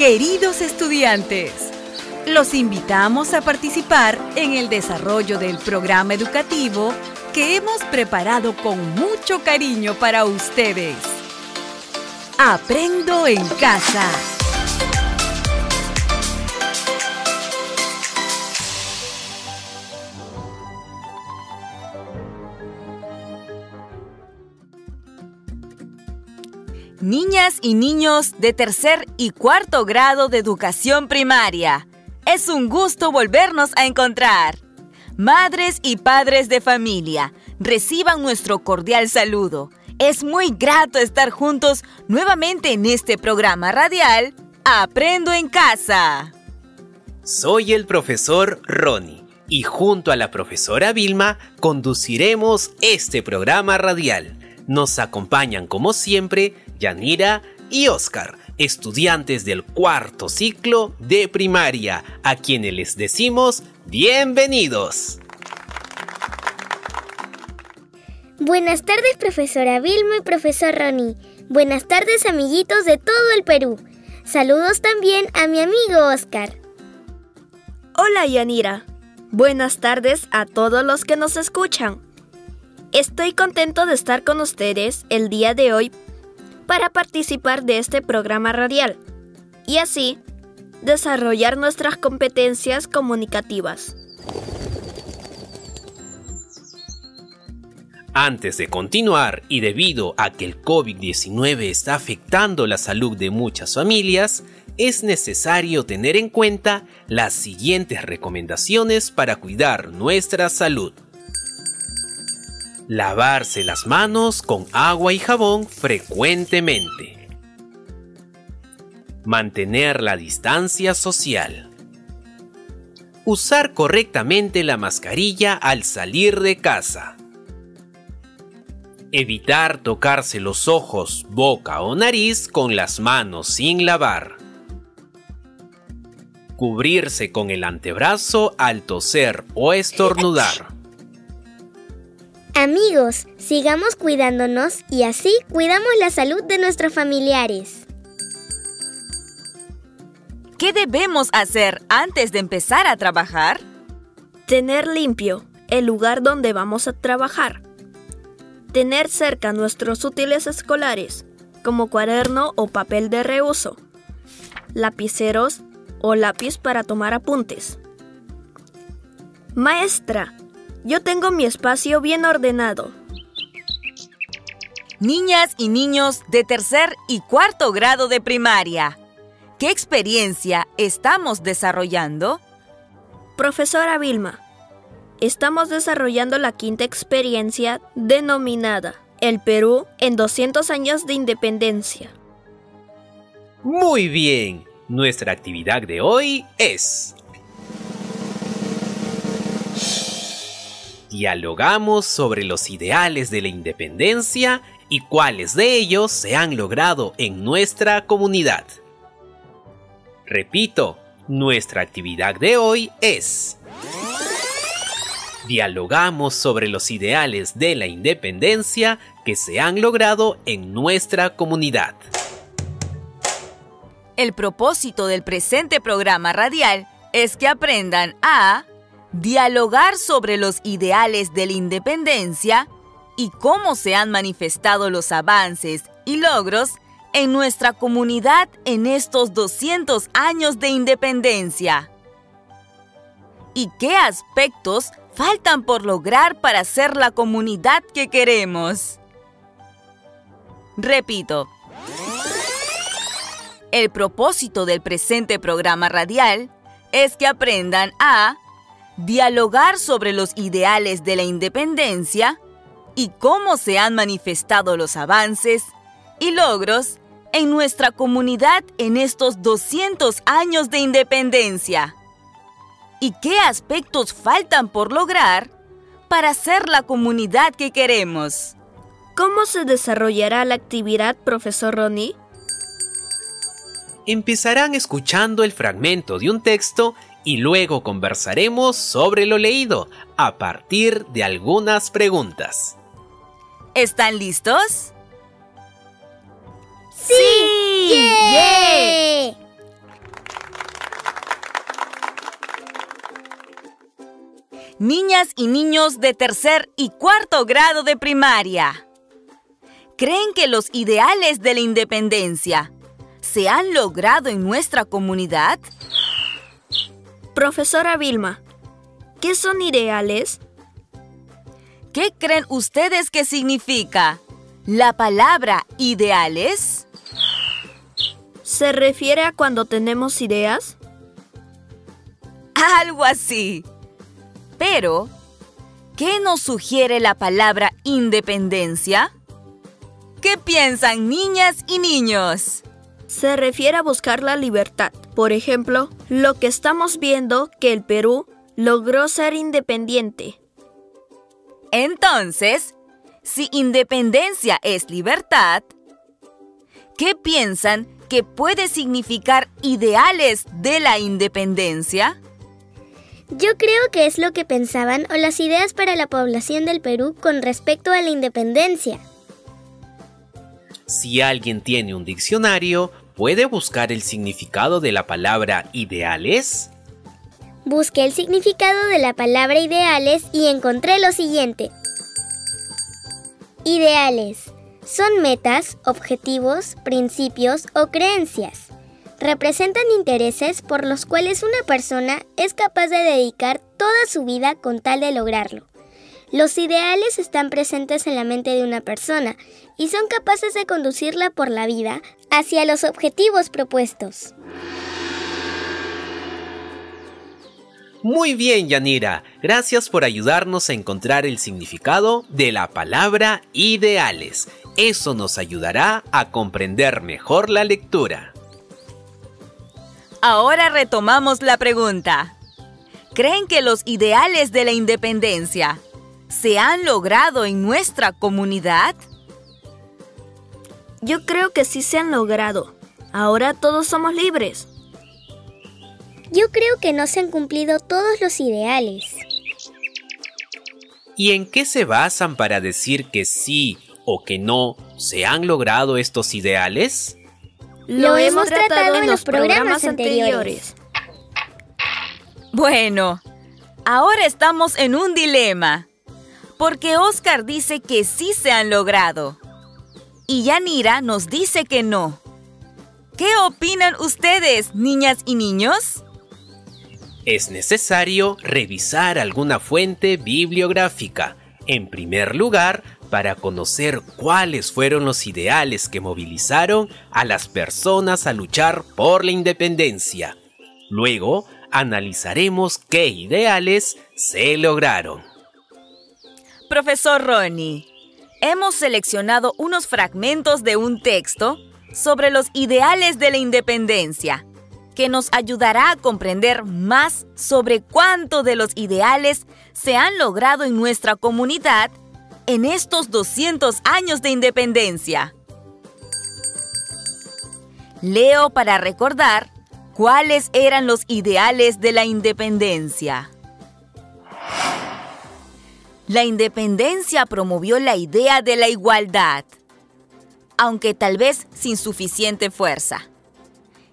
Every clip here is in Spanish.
Queridos estudiantes, los invitamos a participar en el desarrollo del programa educativo que hemos preparado con mucho cariño para ustedes. Aprendo en casa. Niñas y niños de tercer y cuarto grado de educación primaria, es un gusto volvernos a encontrar. Madres y padres de familia, reciban nuestro cordial saludo. Es muy grato estar juntos nuevamente en este programa radial Aprendo en casa. Soy el profesor Ronnie y junto a la profesora Vilma conduciremos este programa radial. Nos acompañan como siempre Yanira y Oscar, estudiantes del cuarto ciclo de primaria, a quienes les decimos bienvenidos. Buenas tardes, profesora Vilma y profesor Ronnie. Buenas tardes, amiguitos de todo el Perú. Saludos también a mi amigo Oscar. Hola, Yanira. Buenas tardes a todos los que nos escuchan. Estoy contento de estar con ustedes el día de hoy para participar de este programa radial y así desarrollar nuestras competencias comunicativas. Antes de continuar y debido a que el COVID-19 está afectando la salud de muchas familias, es necesario tener en cuenta las siguientes recomendaciones para cuidar nuestra salud. Lavarse las manos con agua y jabón frecuentemente. Mantener la distancia social. Usar correctamente la mascarilla al salir de casa. Evitar tocarse los ojos, boca o nariz con las manos sin lavar. Cubrirse con el antebrazo al toser o estornudar. Amigos, sigamos cuidándonos y así cuidamos la salud de nuestros familiares. ¿Qué debemos hacer antes de empezar a trabajar? Tener limpio el lugar donde vamos a trabajar. Tener cerca nuestros útiles escolares, como cuaderno o papel de reuso, lapiceros o lápiz para tomar apuntes. Maestra, yo tengo mi espacio bien ordenado. Niñas y niños de tercer y cuarto grado de primaria, ¿qué experiencia estamos desarrollando? Profesora Vilma, estamos desarrollando la quinta experiencia denominada El Perú en 200 años de independencia. Muy bien, nuestra actividad de hoy es dialogamos sobre los ideales de la independencia y cuáles de ellos se han logrado en nuestra comunidad. Repito, nuestra actividad de hoy es... Dialogamos sobre los ideales de la independencia que se han logrado en nuestra comunidad. El propósito del presente programa radial es que aprendan a dialogar sobre los ideales de la independencia y cómo se han manifestado los avances y logros en nuestra comunidad en estos 200 años de independencia. ¿Y qué aspectos faltan por lograr para ser la comunidad que queremos? Repito, el propósito del presente programa radial es que aprendan a dialogar sobre los ideales de la independencia y cómo se han manifestado los avances y logros en nuestra comunidad en estos 200 años de independencia. ¿Y qué aspectos faltan por lograr para ser la comunidad que queremos? ¿Cómo se desarrollará la actividad, profesor Ronnie? empezarán escuchando el fragmento de un texto y luego conversaremos sobre lo leído a partir de algunas preguntas. ¿Están listos? ¡Sí! ¡Yeah! Niñas y niños de tercer y cuarto grado de primaria. ¿Creen que los ideales de la independencia se han logrado en nuestra comunidad? Profesora Vilma, ¿qué son ideales? ¿Qué creen ustedes que significa la palabra ideales? ¿Se refiere a cuando tenemos ideas? Algo así. Pero, ¿qué nos sugiere la palabra independencia? ¿Qué piensan niñas y niños? Se refiere a buscar la libertad. Por ejemplo, lo que estamos viendo que el Perú logró ser independiente. Entonces, si independencia es libertad, ¿qué piensan que puede significar ideales de la independencia? Yo creo que es lo que pensaban o las ideas para la población del Perú con respecto a la independencia. Si alguien tiene un diccionario, ¿puede buscar el significado de la palabra ideales? Busqué el significado de la palabra ideales y encontré lo siguiente. Ideales son metas, objetivos, principios o creencias representan intereses por los cuales una persona es capaz de dedicar toda su vida con tal de lograrlo. Los ideales están presentes en la mente de una persona y son capaces de conducirla por la vida hacia los objetivos propuestos. Muy bien, Yanira. Gracias por ayudarnos a encontrar el significado de la palabra ideales. Eso nos ayudará a comprender mejor la lectura. Ahora retomamos la pregunta. ¿Creen que los ideales de la independencia se han logrado en nuestra comunidad? Yo creo que sí se han logrado. Ahora todos somos libres. Yo creo que no se han cumplido todos los ideales. ¿Y en qué se basan para decir que sí o que no se han logrado estos ideales? Lo, hemos tratado en los programas anteriores. Bueno, ahora estamos en un dilema. Porque Oscar dice que sí se han logrado. Y Yanira nos dice que no. ¿Qué opinan ustedes, niñas y niños? Es necesario revisar alguna fuente bibliográfica. En primer lugar, para conocer cuáles fueron los ideales que movilizaron a las personas a luchar por la independencia. Luego, analizaremos qué ideales se lograron. Profesor Ronnie, hemos seleccionado unos fragmentos de un texto sobre los ideales de la independencia, que nos ayudará a comprender más sobre cuánto de los ideales se han logrado en nuestra comunidad en estos 200 años de independencia. Leo para recordar cuáles eran los ideales de la independencia. La independencia promovió la idea de la igualdad, aunque tal vez sin suficiente fuerza,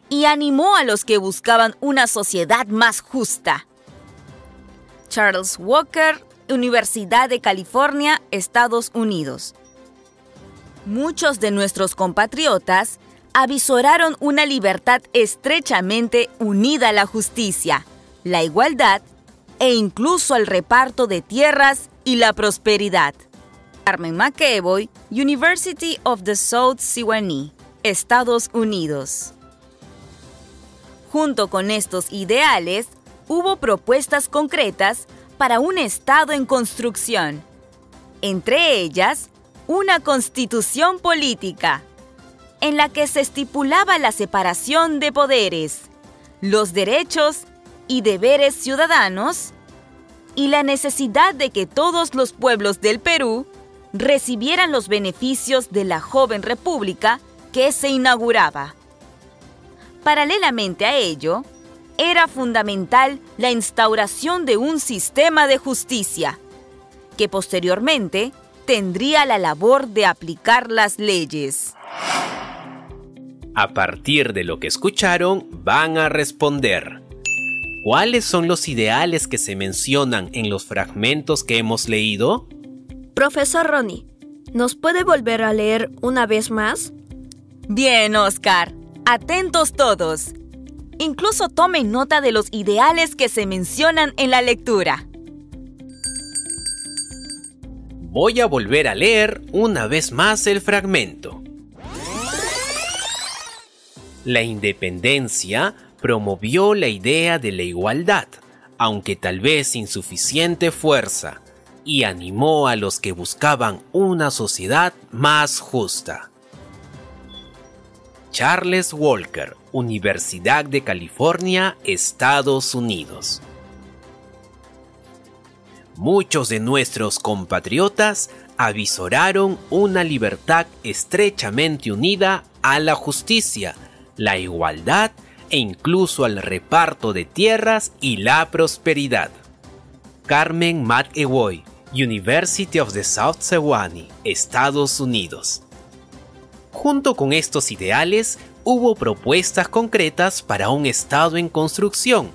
y animó a los que buscaban una sociedad más justa. Charles Walker Universidad de California, Estados Unidos. Muchos de nuestros compatriotas avisoraron una libertad estrechamente unida a la justicia, la igualdad e incluso al reparto de tierras y la prosperidad. Carmen McEvoy, University of the South Sewanee, Estados Unidos. Junto con estos ideales, hubo propuestas concretas para un Estado en construcción, entre ellas una constitución política, en la que se estipulaba la separación de poderes, los derechos y deberes ciudadanos y la necesidad de que todos los pueblos del Perú recibieran los beneficios de la joven república que se inauguraba. Paralelamente a ello, era fundamental la instauración de un sistema de justicia, que posteriormente tendría la labor de aplicar las leyes. A partir de lo que escucharon, van a responder. ¿Cuáles son los ideales que se mencionan en los fragmentos que hemos leído? Profesor Ronnie, ¿nos puede volver a leer una vez más? Bien, Oscar. Atentos todos. Incluso tomen nota de los ideales que se mencionan en la lectura. Voy a volver a leer una vez más el fragmento. La independencia promovió la idea de la igualdad, aunque tal vez sin suficiente fuerza, y animó a los que buscaban una sociedad más justa. Charles Walker, Universidad de California, Estados Unidos. Muchos de nuestros compatriotas avisoraron una libertad estrechamente unida a la justicia, la igualdad e incluso al reparto de tierras y la prosperidad. Carmen McEvoy, University of the South Sewanee, Estados Unidos. Junto con estos ideales, hubo propuestas concretas para un Estado en construcción,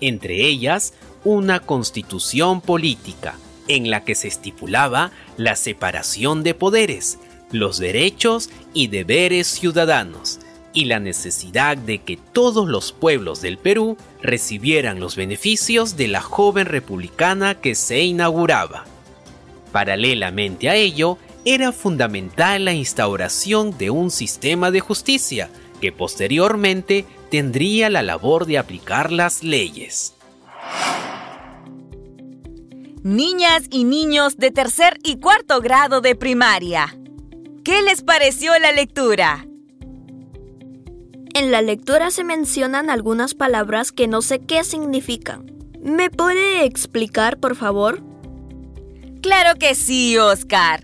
entre ellas una constitución política, en la que se estipulaba la separación de poderes, los derechos y deberes ciudadanos, y la necesidad de que todos los pueblos del Perú recibieran los beneficios de la joven republicana que se inauguraba. Paralelamente a ello, era fundamental la instauración de un sistema de justicia que posteriormente tendría la labor de aplicar las leyes. Niñas y niños de tercer y cuarto grado de primaria, ¿qué les pareció la lectura? En la lectura se mencionan algunas palabras que no sé qué significan. ¿Me puede explicar, por favor? Claro que sí, Oscar.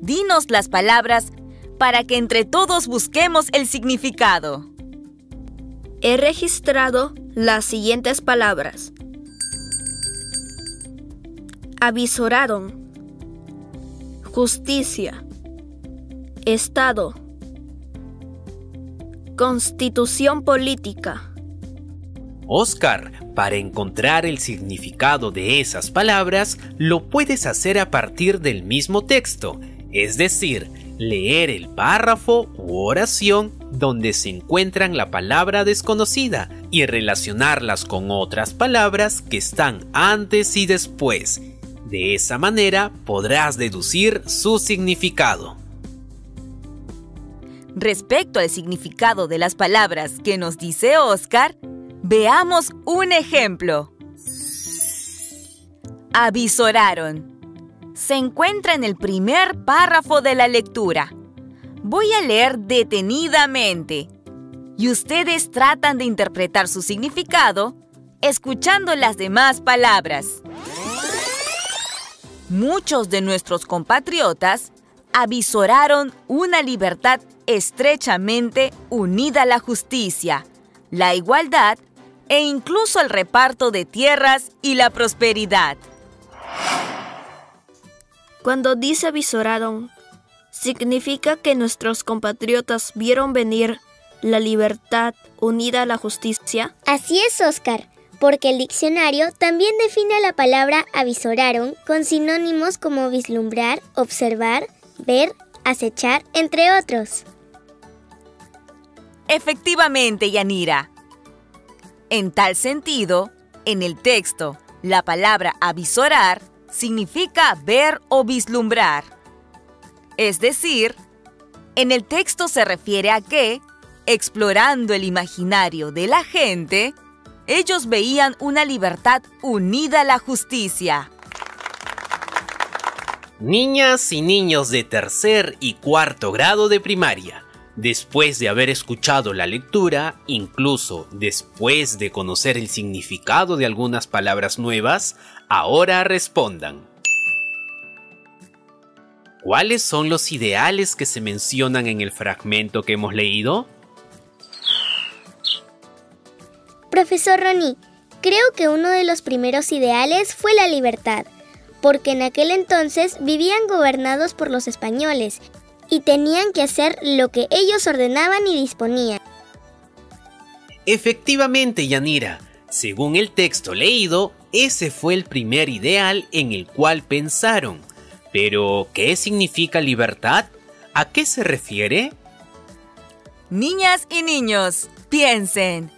Dinos las palabras para que entre todos busquemos el significado. He registrado las siguientes palabras. Avisoraron. Justicia. Estado. Constitución política. Oscar, para encontrar el significado de esas palabras, lo puedes hacer a partir del mismo texto, es decir, leer el párrafo u oración donde se encuentran la palabra desconocida y relacionarlas con otras palabras que están antes y después. De esa manera podrás deducir su significado. Respecto al significado de las palabras que nos dice Oscar, veamos un ejemplo. Avisoraron. Se encuentra en el primer párrafo de la lectura. Voy a leer detenidamente y ustedes tratan de interpretar su significado escuchando las demás palabras. Muchos de nuestros compatriotas avisoraron una libertad estrechamente unida a la justicia, la igualdad e incluso el reparto de tierras y la prosperidad. Cuando dice avisoraron, significa que nuestros compatriotas vieron venir la libertad unida a la justicia. Así es, Oscar, porque el diccionario también define la palabra avisoraron con sinónimos como vislumbrar, observar, ver, acechar, entre otros. Efectivamente, Yanira. En tal sentido, en el texto, la palabra avisorar significa ver o vislumbrar. Es decir, en el texto se refiere a que, explorando el imaginario de la gente, ellos veían una libertad unida a la justicia. Niñas y niños de tercer y cuarto grado de primaria, después de haber escuchado la lectura, incluso después de conocer el significado de algunas palabras nuevas, ahora respondan. ¿Cuáles son los ideales que se mencionan en el fragmento que hemos leído? Profesor Ronnie, creo que uno de los primeros ideales fue la libertad, porque en aquel entonces vivían gobernados por los españoles y tenían que hacer lo que ellos ordenaban y disponían. Efectivamente, Yanira, según el texto leído, ese fue el primer ideal en el cual pensaron. Pero, ¿qué significa libertad? ¿A qué se refiere? Niñas y niños, piensen,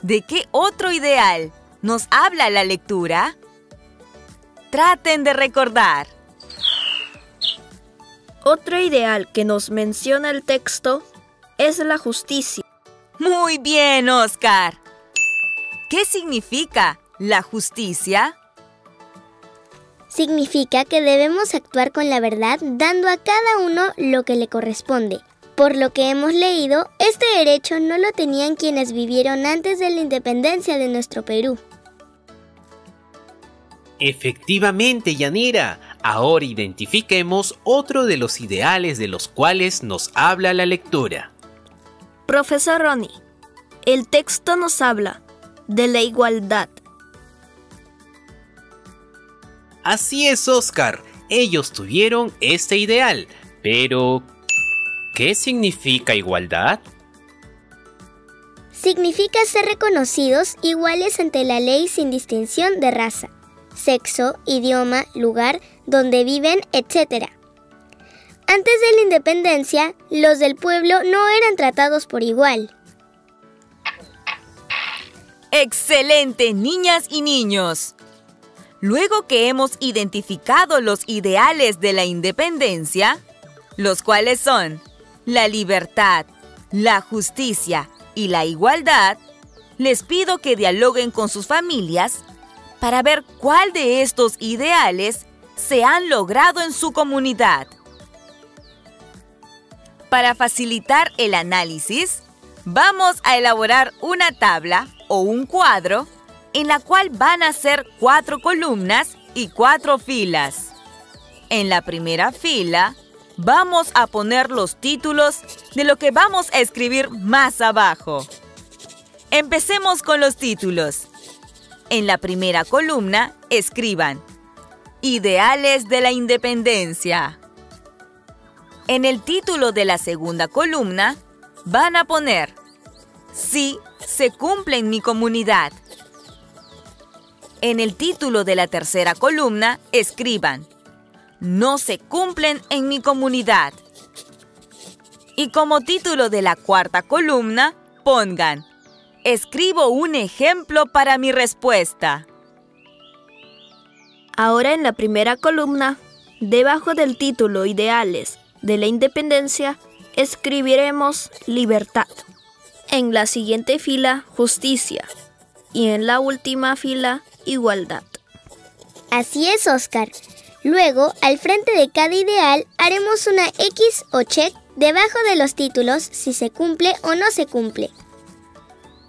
¿de qué otro ideal nos habla la lectura? Traten de recordar. Otro ideal que nos menciona el texto es la justicia. Muy bien, Oscar. ¿Qué significa la justicia? Significa que debemos actuar con la verdad dando a cada uno lo que le corresponde. Por lo que hemos leído, este derecho no lo tenían quienes vivieron antes de la independencia de nuestro Perú. Efectivamente, Yanira. Ahora identifiquemos otro de los ideales de los cuales nos habla la lectura. Profesor Ronnie, el texto nos habla de la igualdad. Así es, Oscar. Ellos tuvieron este ideal. Pero, ¿qué significa igualdad? Significa ser reconocidos iguales ante la ley sin distinción de raza, sexo, idioma, lugar donde viven, etc. Antes de la independencia, los del pueblo no eran tratados por igual. Excelente, niñas y niños. Luego que hemos identificado los ideales de la independencia, los cuales son la libertad, la justicia y la igualdad, les pido que dialoguen con sus familias para ver cuál de estos ideales se han logrado en su comunidad. Para facilitar el análisis, vamos a elaborar una tabla o un cuadro en la cual van a ser cuatro columnas y cuatro filas. En la primera fila, vamos a poner los títulos de lo que vamos a escribir más abajo. Empecemos con los títulos. En la primera columna, escriban Ideales de la Independencia. En el título de la segunda columna, van a poner Sí se cumple en mi comunidad. En el título de la tercera columna escriban, no se cumplen en mi comunidad. Y como título de la cuarta columna, pongan, escribo un ejemplo para mi respuesta. Ahora en la primera columna, debajo del título Ideales de la Independencia, escribiremos Libertad. En la siguiente fila, Justicia. Y en la última fila, igualdad. Así es, Oscar. Luego, al frente de cada ideal, haremos una X o check debajo de los títulos si se cumple o no se cumple.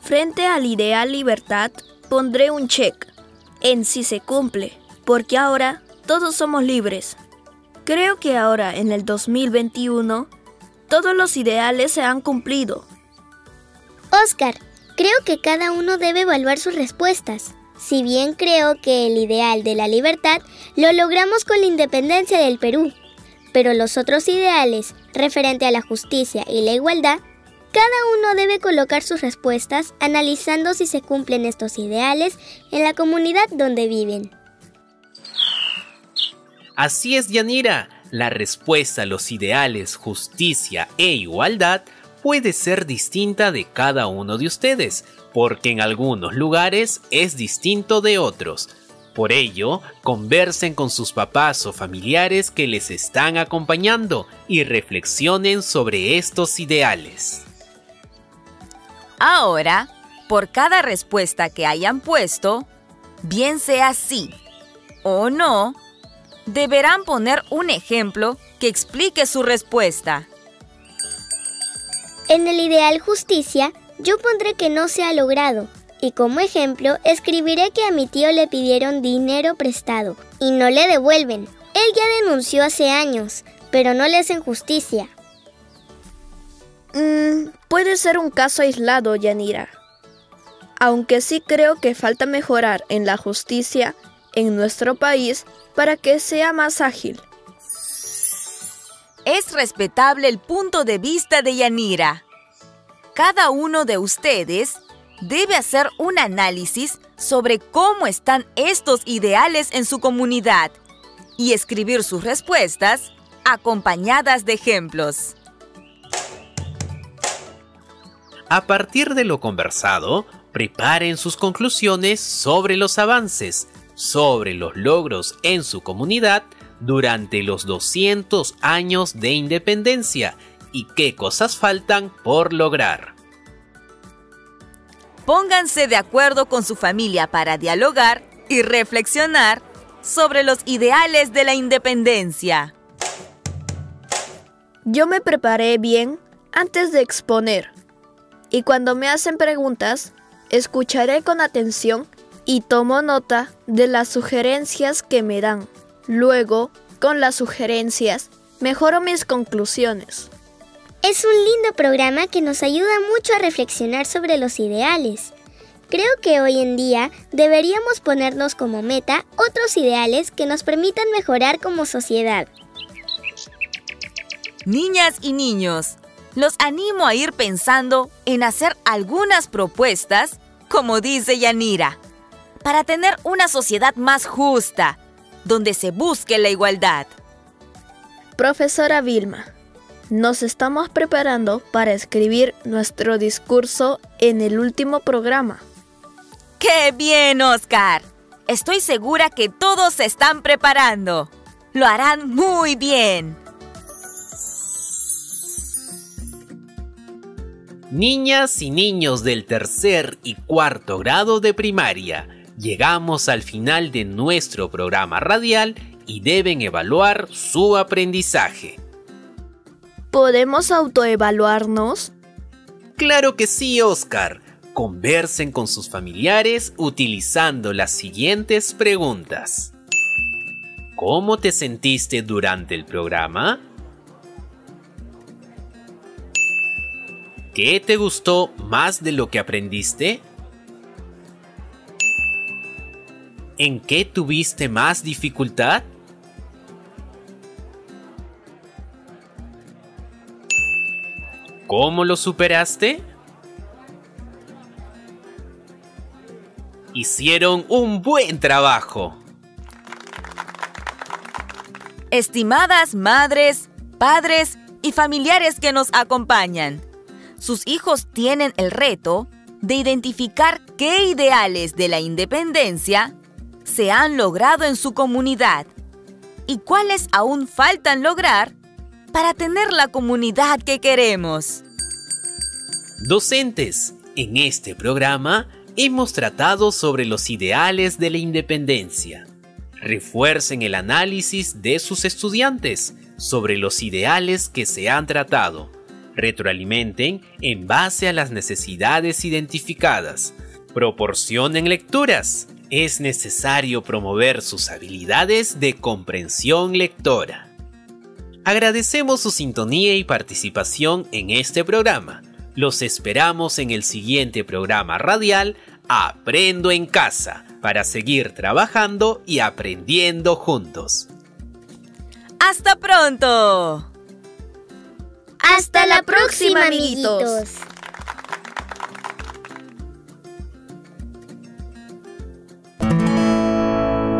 Frente al ideal libertad, pondré un check en si se cumple, porque ahora todos somos libres. Creo que ahora, en el 2021, todos los ideales se han cumplido. Oscar, creo que cada uno debe evaluar sus respuestas. Si bien creo que el ideal de la libertad lo logramos con la independencia del Perú, pero los otros ideales, referente a la justicia y la igualdad, cada uno debe colocar sus respuestas analizando si se cumplen estos ideales en la comunidad donde viven. Así es, Yanira. La respuesta a los ideales justicia e igualdad puede ser distinta de cada uno de ustedes, porque en algunos lugares es distinto de otros. Por ello, conversen con sus papás o familiares que les están acompañando y reflexionen sobre estos ideales. Ahora, por cada respuesta que hayan puesto, bien sea sí o no, deberán poner un ejemplo que explique su respuesta. En el ideal justicia, yo pondré que no se ha logrado, y como ejemplo escribiré que a mi tío le pidieron dinero prestado y no le devuelven. Él ya denunció hace años, pero no le hacen justicia. Mm, puede ser un caso aislado, Yanira. aunque sí creo que falta mejorar en la justicia en nuestro país para que sea más ágil. Es respetable el punto de vista de Yanira. Cada uno de ustedes debe hacer un análisis sobre cómo están estos ideales en su comunidad y escribir sus respuestas acompañadas de ejemplos. A partir de lo conversado, preparen sus conclusiones sobre los avances, sobre los logros en su comunidad durante los 200 años de independencia y qué cosas faltan por lograr. Pónganse de acuerdo con su familia para dialogar y reflexionar sobre los ideales de la independencia. Yo me preparé bien antes de exponer y cuando me hacen preguntas, escucharé con atención y tomo nota de las sugerencias que me dan. Luego, con las sugerencias, mejoro mis conclusiones. Es un lindo programa que nos ayuda mucho a reflexionar sobre los ideales. Creo que hoy en día deberíamos ponernos como meta otros ideales que nos permitan mejorar como sociedad. Niñas y niños, los animo a ir pensando en hacer algunas propuestas, como dice Yanira, para tener una sociedad más justa, donde se busque la igualdad. Profesora Vilma, nos estamos preparando para escribir nuestro discurso en el último programa. ¡Qué bien, Oscar! Estoy segura que todos se están preparando. Lo harán muy bien. Niñas y niños del tercer y cuarto grado de primaria, llegamos al final de nuestro programa radial y deben evaluar su aprendizaje. ¿Podemos autoevaluarnos? Claro que sí, Oscar. Conversen con sus familiares utilizando las siguientes preguntas. ¿Cómo te sentiste durante el programa? ¿Qué te gustó más de lo que aprendiste? ¿En qué tuviste más dificultad? ¿Cómo lo superaste? Hicieron un buen trabajo. Estimadas madres, padres y familiares que nos acompañan, sus hijos tienen el reto de identificar qué ideales de la independencia se han logrado en su comunidad y cuáles aún faltan lograr para tener la comunidad que queremos. Docentes, en este programa hemos tratado sobre los ideales de la independencia. Refuercen el análisis de sus estudiantes sobre los ideales que se han tratado. Retroalimenten en base a las necesidades identificadas. Proporcionen lecturas es necesario promover sus habilidades de comprensión lectora. Agradecemos su sintonía y participación en este programa. Los esperamos en el siguiente programa radial Aprendo en casa para seguir trabajando y aprendiendo juntos. ¡Hasta pronto! Hasta la próxima, amiguitos.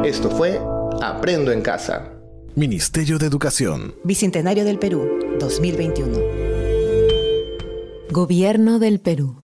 Esto fue Aprendo en Casa. Ministerio de Educación. Bicentenario del Perú, 2021. Gobierno del Perú.